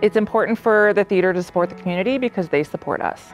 It's important for the theater to support the community because they support us.